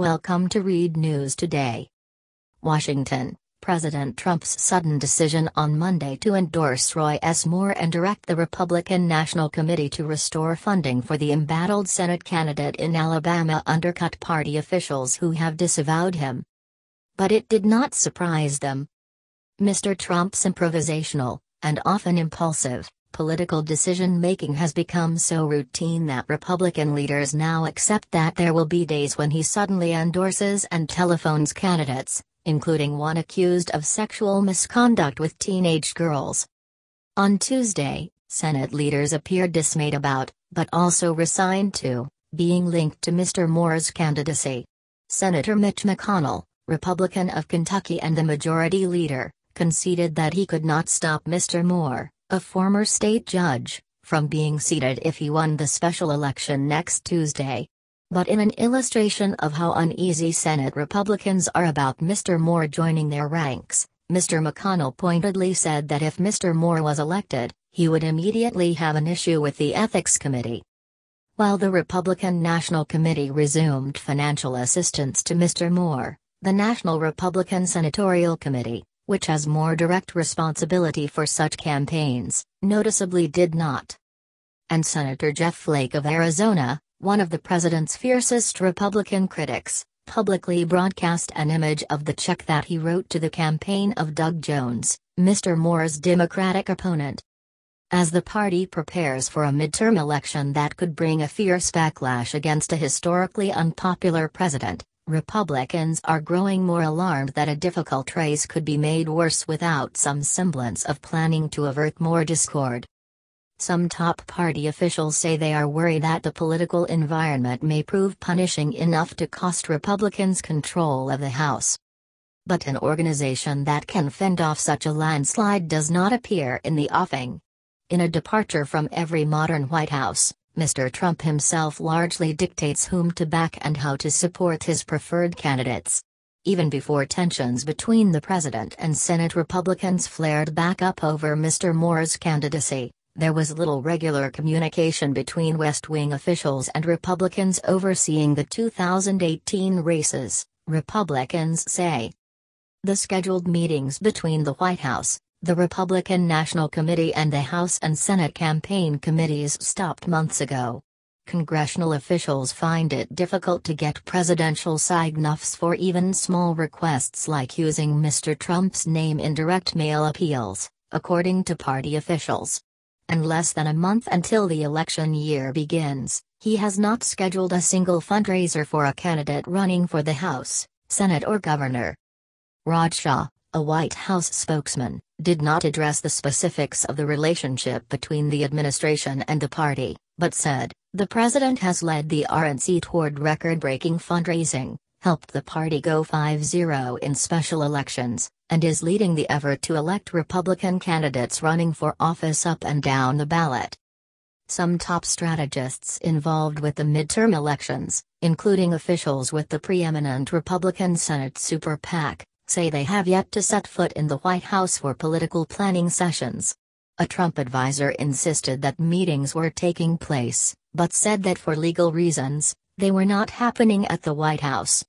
Welcome to Read News Today. Washington. President Trump's sudden decision on Monday to endorse Roy S. Moore and direct the Republican National Committee to restore funding for the embattled Senate candidate in Alabama undercut party officials who have disavowed him. But it did not surprise them. Mr. Trump's improvisational, and often impulsive, political decision making has become so routine that Republican leaders now accept that there will be days when he suddenly endorses and telephones candidates, including one accused of sexual misconduct with teenage girls. On Tuesday, Senate leaders appeared dismayed about, but also resigned to, being linked to Mr. Moore's candidacy. Senator Mitch McConnell, Republican of Kentucky and the majority leader, conceded that he could not stop Mr. Moore, a former state judge, from being seated if he won the special election next Tuesday. But in an illustration of how uneasy Senate Republicans are about Mr. Moore joining their ranks, Mr. McConnell pointedly said that if Mr. Moore was elected, he would immediately have an issue with the Ethics Committee. While the Republican National Committee resumed financial assistance to Mr. Moore, the National Republican Senatorial Committee, which has more direct responsibility for such campaigns, noticeably did not. And Senator Jeff Flake of Arizona, one of the president's fiercest Republican critics, publicly broadcast an image of the check that he wrote to the campaign of Doug Jones, Mr. Moore's Democratic opponent. As the party prepares for a midterm election that could bring a fierce backlash against a historically unpopular president, Republicans are growing more alarmed that a difficult race could be made worse without some semblance of planning to avert more discord. Some top party officials say they are worried that the political environment may prove punishing enough to cost Republicans control of the House. But an organization that can fend off such a landslide does not appear in the offing. In a departure from every modern White House, Mr. Trump himself largely dictates whom to back and how to support his preferred candidates. Even before tensions between the president and Senate Republicans flared back up over Mr. Moore's candidacy, there was little regular communication between West Wing officials and Republicans overseeing the 2018 races, Republicans say. The scheduled meetings between the White House, the Republican National Committee, and the House and Senate campaign committees stopped months ago. Congressional officials find it difficult to get presidential sign-offs for even small requests like using Mr. Trump's name in direct mail appeals, according to party officials and less than a month until the election year begins, he has not scheduled a single fundraiser for a candidate running for the House, Senate or governor. Raj Shah, a White House spokesman, did not address the specifics of the relationship between the administration and the party, but said, the president has led the RNC toward record-breaking fundraising, helped the party go 5-0 in special elections, and is leading the effort to elect Republican candidates running for office up and down the ballot. Some top strategists involved with the midterm elections, including officials with the preeminent Republican Senate Super PAC, say they have yet to set foot in the White House for political planning sessions. A Trump advisor insisted that meetings were taking place, but said that for legal reasons, they were not happening at the White House.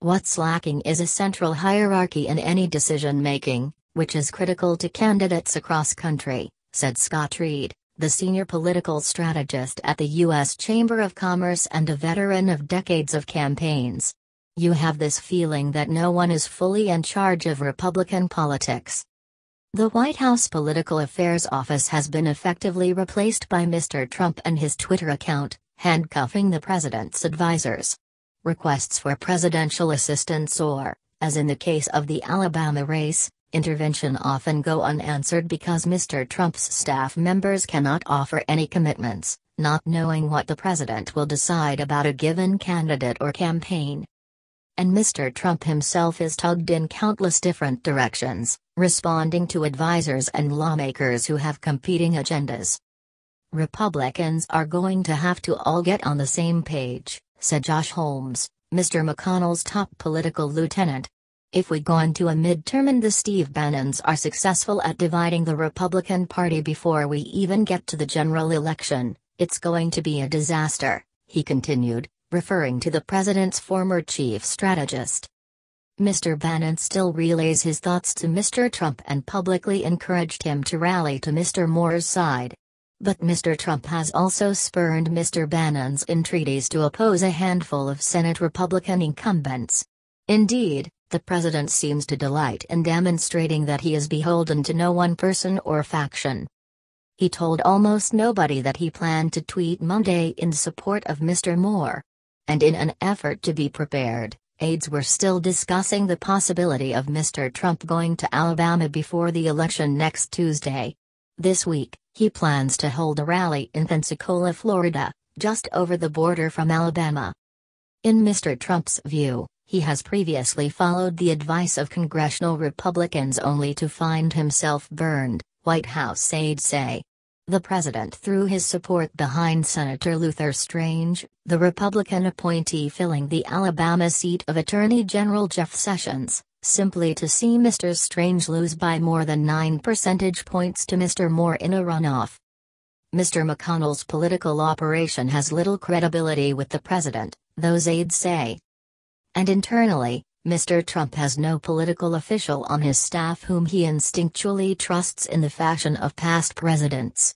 What's lacking is a central hierarchy in any decision making, which is critical to candidates across country, said Scott Reed, the senior political strategist at the U.S. Chamber of Commerce and a veteran of decades of campaigns. You have this feeling that no one is fully in charge of Republican politics. The White House Political Affairs Office has been effectively replaced by Mr. Trump and his Twitter account, handcuffing the president's advisors. Requests for presidential assistance or, as in the case of the Alabama race, intervention often go unanswered because Mr. Trump's staff members cannot offer any commitments, not knowing what the president will decide about a given candidate or campaign. And Mr. Trump himself is tugged in countless different directions, responding to advisers and lawmakers who have competing agendas. Republicans are going to have to all get on the same page said Josh Holmes, Mr. McConnell's top political lieutenant. If we go into a midterm and the Steve Bannons are successful at dividing the Republican Party before we even get to the general election, it's going to be a disaster, he continued, referring to the president's former chief strategist. Mr. Bannon still relays his thoughts to Mr. Trump and publicly encouraged him to rally to Mr. Moore's side. But Mr. Trump has also spurned Mr. Bannon's entreaties to oppose a handful of Senate Republican incumbents. Indeed, the president seems to delight in demonstrating that he is beholden to no one person or faction. He told almost nobody that he planned to tweet Monday in support of Mr. Moore. And in an effort to be prepared, aides were still discussing the possibility of Mr. Trump going to Alabama before the election next Tuesday. This week, he plans to hold a rally in Pensacola, Florida, just over the border from Alabama. In Mr. Trump's view, he has previously followed the advice of congressional Republicans only to find himself burned, White House aides say. The president threw his support behind Senator Luther Strange, the Republican appointee filling the Alabama seat of Attorney General Jeff Sessions, simply to see Mr. Strange lose by more than 9 percentage points to Mr. Moore in a runoff. Mr. McConnell's political operation has little credibility with the president, those aides say. And internally, Mr. Trump has no political official on his staff whom he instinctually trusts in the fashion of past presidents.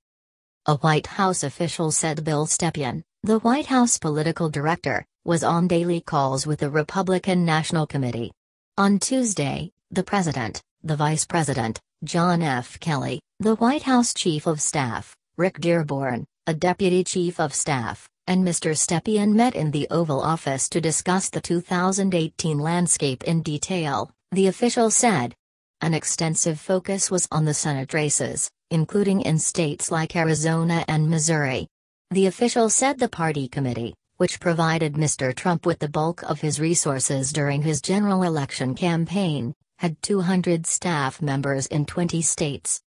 A White House official said Bill Stepien, the White House political director, was on daily calls with the Republican National Committee. On Tuesday, the president, the vice president, John F. Kelly, the White House chief of staff, Rick Dearborn, a deputy chief of staff, and Mr. Stepien met in the Oval Office to discuss the 2018 landscape in detail, the official said. An extensive focus was on the Senate races, including in states like Arizona and Missouri. The official said the party committee, which provided Mr. Trump with the bulk of his resources during his general election campaign, had 200 staff members in 20 states.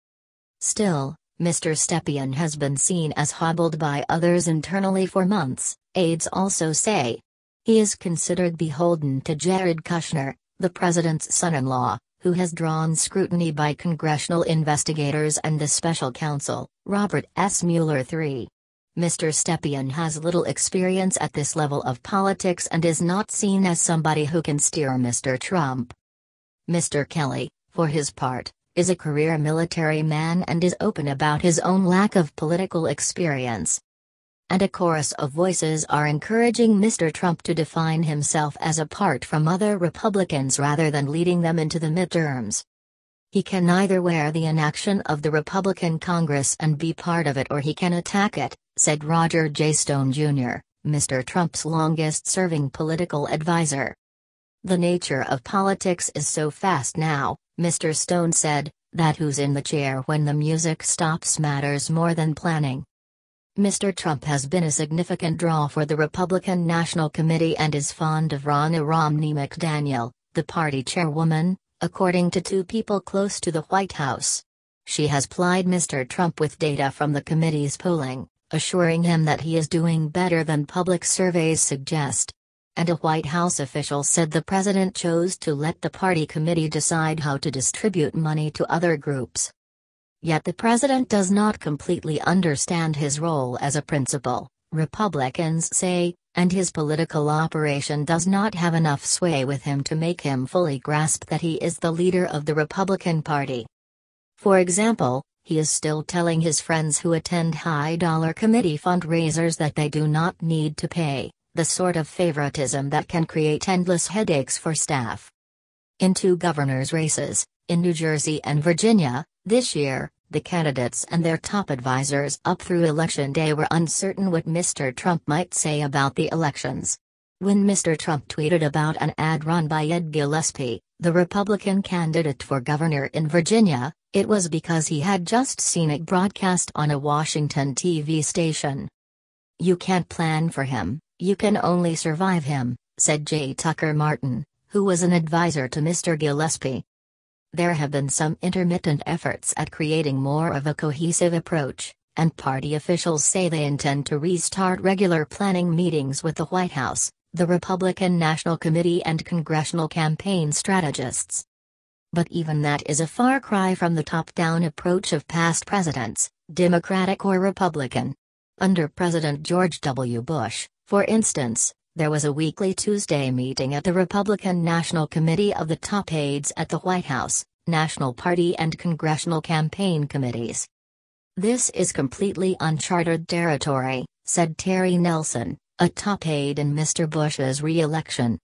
Still, Mr. Stepien has been seen as hobbled by others internally for months, aides also say. He is considered beholden to Jared Kushner, the president's son in law, who has drawn scrutiny by congressional investigators and the special counsel, Robert S. Mueller III. Mr. Stepien has little experience at this level of politics and is not seen as somebody who can steer Mr. Trump. Mr. Kelly, for his part, is a career military man and is open about his own lack of political experience. And a chorus of voices are encouraging Mr. Trump to define himself as apart from other Republicans rather than leading them into the midterms. He can either wear the inaction of the Republican Congress and be part of it or he can attack it, said Roger J. Stone Jr., Mr. Trump's longest serving political advisor. The nature of politics is so fast now, Mr. Stone said, that who's in the chair when the music stops matters more than planning. Mr. Trump has been a significant draw for the Republican National Committee and is fond of Ronna Romney McDaniel, the party chairwoman, according to two people close to the White House. She has plied Mr. Trump with data from the committee's polling, assuring him that he is doing better than public surveys suggest. And a White House official said the president chose to let the party committee decide how to distribute money to other groups. Yet the president does not completely understand his role as a principal, Republicans say, and his political operation does not have enough sway with him to make him fully grasp that he is the leader of the Republican Party. For example, he is still telling his friends who attend high dollar committee fundraisers that they do not need to pay, the sort of favoritism that can create endless headaches for staff. In two governors' races, in New Jersey and Virginia, this year, the candidates and their top advisors up through Election Day were uncertain what Mr. Trump might say about the elections. When Mr. Trump tweeted about an ad run by Ed Gillespie, the Republican candidate for governor in Virginia, it was because he had just seen it broadcast on a Washington TV station. You can't plan for him, you can only survive him, said J. Tucker Martin, who was an advisor to Mr. Gillespie. There have been some intermittent efforts at creating more of a cohesive approach, and party officials say they intend to restart regular planning meetings with the White House, the Republican National Committee, and congressional campaign strategists. But even that is a far cry from the top down approach of past presidents, Democratic or Republican. Under President George W. Bush, for instance, There was a weekly Tuesday meeting at the Republican National Committee of the top aides at the White House, National Party and congressional campaign committees. This is completely uncharted territory, said Terry Nelson, a top aide in Mr. Bush's re election.